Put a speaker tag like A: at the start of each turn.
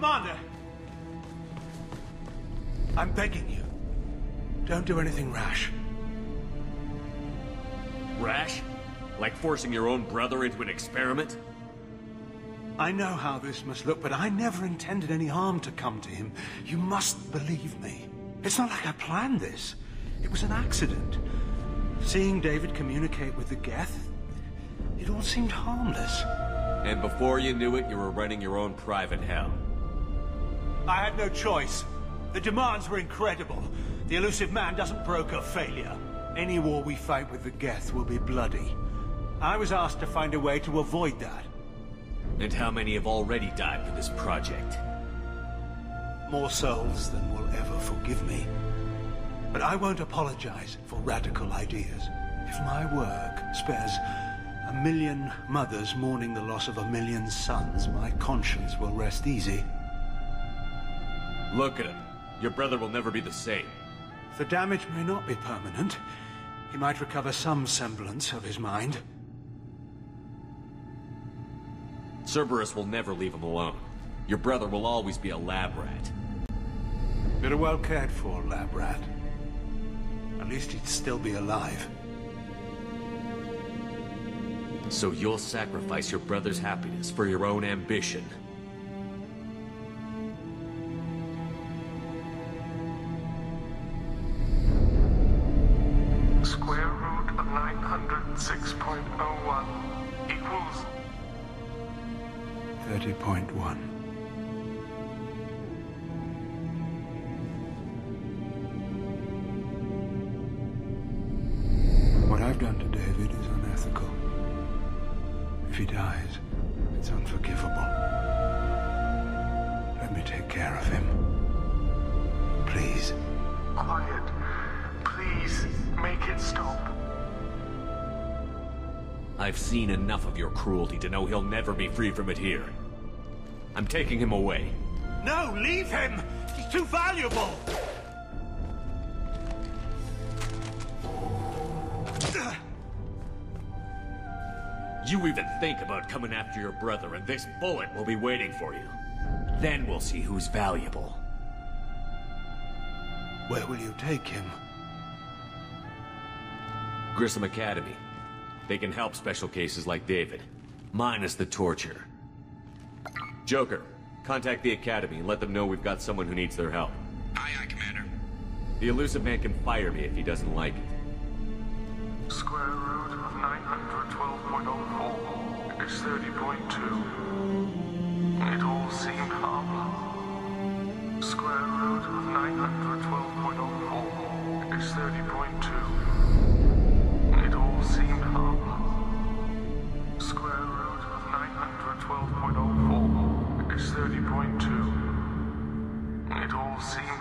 A: Commander! I'm begging you. Don't do anything rash.
B: Rash? Like forcing your own brother into an experiment?
A: I know how this must look, but I never intended any harm to come to him. You must believe me. It's not like I planned this. It was an accident. Seeing David communicate with the Geth, it all seemed harmless.
B: And before you knew it, you were running your own private hell.
A: I had no choice. The demands were incredible. The Illusive Man doesn't broker failure. Any war we fight with the Geth will be bloody. I was asked to find a way to avoid that.
B: And how many have already died for this project?
A: More souls than will ever forgive me. But I won't apologize for radical ideas. If my work spares a million mothers mourning the loss of a million sons, my conscience will rest easy.
B: Look at him. Your brother will never be the same.
A: The damage may not be permanent. He might recover some semblance of his mind.
B: Cerberus will never leave him alone. Your brother will always be a lab rat.
A: You're a well cared for lab rat. At least he'd still be alive.
B: So you'll sacrifice your brother's happiness for your own ambition.
C: 906.01 equals
A: 30.1. What I've done to David is unethical. If he dies, it's unforgivable. Let me take care of him. Please.
C: quiet. Please make it stop.
B: I've seen enough of your cruelty to know he'll never be free from it here. I'm taking him away.
A: No, leave him! He's too valuable!
B: You even think about coming after your brother, and this bullet will be waiting for you. Then we'll see who's valuable.
A: Where will you take him?
B: Grissom Academy. They can help special cases like David. Minus the torture. Joker, contact the Academy and let them know we've got someone who needs their help.
D: Aye, aye, Commander.
B: The Illusive Man can fire me if he doesn't like it.
C: Square root of 912.04 is 30.2. 912.04